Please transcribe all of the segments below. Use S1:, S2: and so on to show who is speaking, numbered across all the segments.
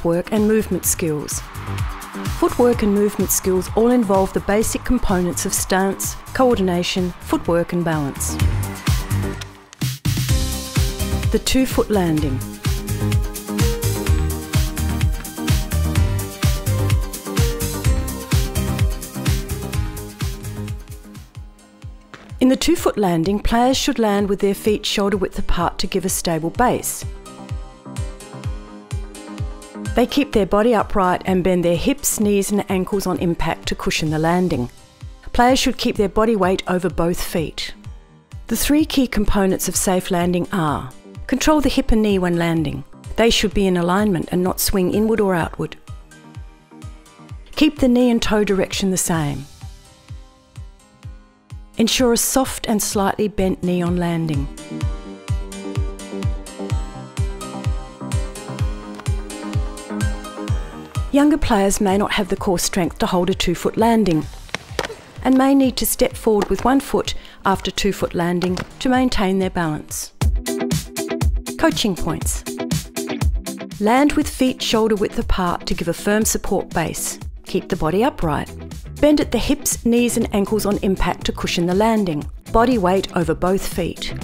S1: footwork and movement skills. Footwork and movement skills all involve the basic components of stance, coordination, footwork and balance. The two foot landing. In the two foot landing, players should land with their feet shoulder width apart to give a stable base. They keep their body upright and bend their hips, knees, and ankles on impact to cushion the landing. Players should keep their body weight over both feet. The three key components of safe landing are control the hip and knee when landing. They should be in alignment and not swing inward or outward. Keep the knee and toe direction the same. Ensure a soft and slightly bent knee on landing. Younger players may not have the core strength to hold a two foot landing and may need to step forward with one foot after two foot landing to maintain their balance. Coaching points. Land with feet shoulder width apart to give a firm support base. Keep the body upright. Bend at the hips, knees and ankles on impact to cushion the landing. Body weight over both feet.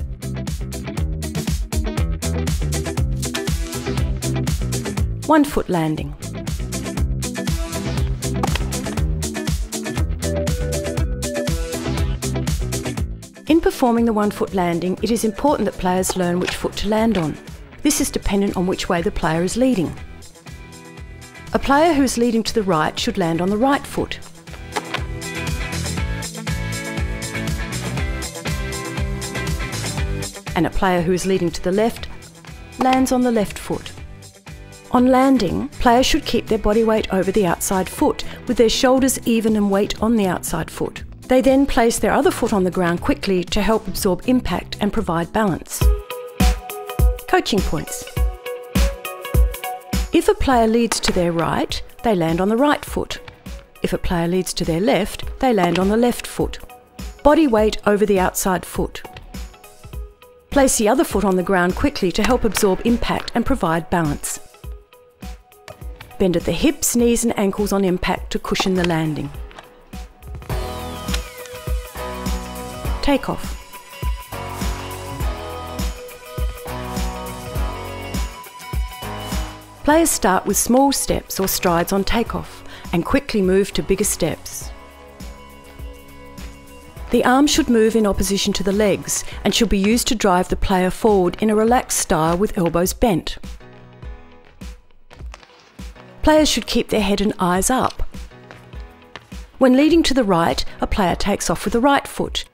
S1: One foot landing. In performing the one foot landing, it is important that players learn which foot to land on. This is dependent on which way the player is leading. A player who is leading to the right should land on the right foot. And a player who is leading to the left lands on the left foot. On landing, players should keep their body weight over the outside foot, with their shoulders even and weight on the outside foot. They then place their other foot on the ground quickly to help absorb impact and provide balance. Coaching points. If a player leads to their right, they land on the right foot. If a player leads to their left, they land on the left foot. Body weight over the outside foot. Place the other foot on the ground quickly to help absorb impact and provide balance. Bend at the hips, knees and ankles on impact to cushion the landing. Takeoff. Players start with small steps or strides on takeoff and quickly move to bigger steps. The arms should move in opposition to the legs and should be used to drive the player forward in a relaxed style with elbows bent. Players should keep their head and eyes up. When leading to the right, a player takes off with the right foot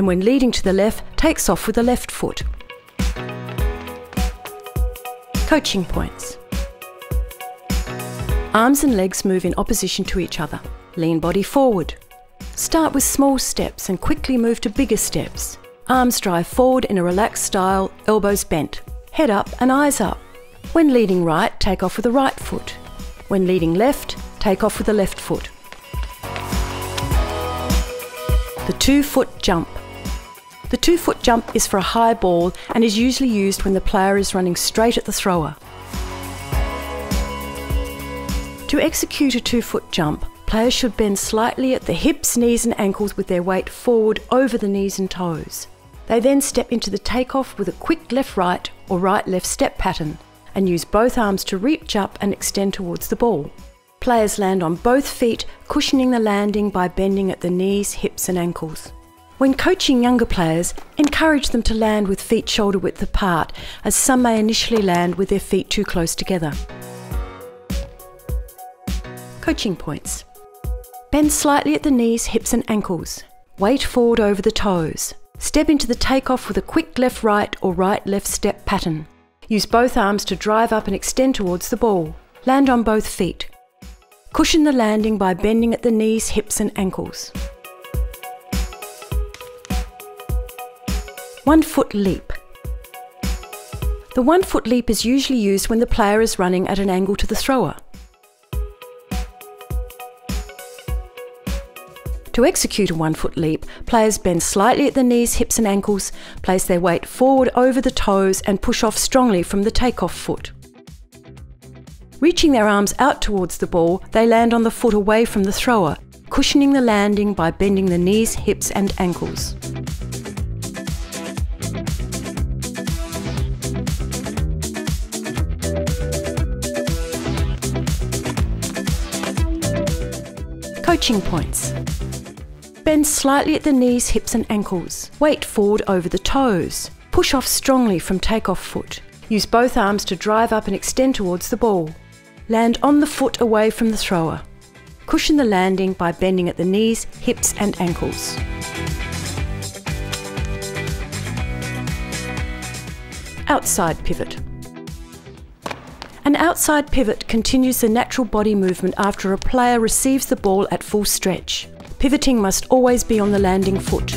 S1: and when leading to the left, takes off with the left foot. Coaching points. Arms and legs move in opposition to each other. Lean body forward. Start with small steps and quickly move to bigger steps. Arms drive forward in a relaxed style, elbows bent. Head up and eyes up. When leading right, take off with the right foot. When leading left, take off with the left foot. The two foot jump. The two foot jump is for a high ball and is usually used when the player is running straight at the thrower. To execute a two foot jump, players should bend slightly at the hips, knees, and ankles with their weight forward over the knees and toes. They then step into the takeoff with a quick left right or right left step pattern and use both arms to reach up and extend towards the ball. Players land on both feet, cushioning the landing by bending at the knees, hips, and ankles. When coaching younger players, encourage them to land with feet shoulder width apart, as some may initially land with their feet too close together. Coaching points. Bend slightly at the knees, hips and ankles. Weight forward over the toes. Step into the takeoff with a quick left right or right left step pattern. Use both arms to drive up and extend towards the ball. Land on both feet. Cushion the landing by bending at the knees, hips and ankles. One foot leap. The one foot leap is usually used when the player is running at an angle to the thrower. To execute a one foot leap, players bend slightly at the knees, hips, and ankles, place their weight forward over the toes, and push off strongly from the takeoff foot. Reaching their arms out towards the ball, they land on the foot away from the thrower, cushioning the landing by bending the knees, hips, and ankles. Coaching points. Bend slightly at the knees, hips, and ankles. Weight forward over the toes. Push off strongly from takeoff foot. Use both arms to drive up and extend towards the ball. Land on the foot away from the thrower. Cushion the landing by bending at the knees, hips, and ankles. Outside pivot. An outside pivot continues the natural body movement after a player receives the ball at full stretch. Pivoting must always be on the landing foot.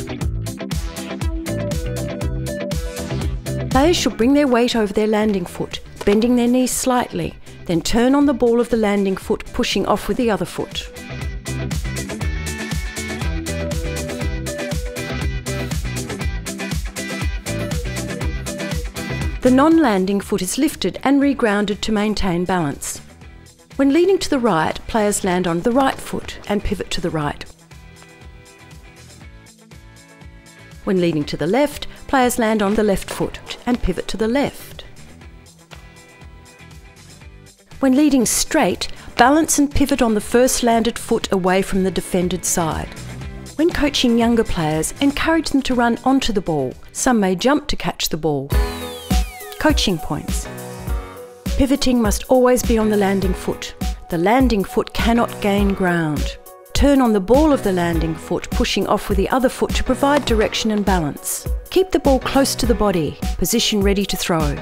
S1: Players should bring their weight over their landing foot, bending their knees slightly, then turn on the ball of the landing foot, pushing off with the other foot. The non-landing foot is lifted and regrounded to maintain balance. When leaning to the right, players land on the right foot and pivot to the right. When leaning to the left, players land on the left foot and pivot to the left. When leading straight, balance and pivot on the first landed foot away from the defended side. When coaching younger players, encourage them to run onto the ball. Some may jump to catch the ball. Coaching points. Pivoting must always be on the landing foot. The landing foot cannot gain ground. Turn on the ball of the landing foot, pushing off with the other foot to provide direction and balance. Keep the ball close to the body, position ready to throw.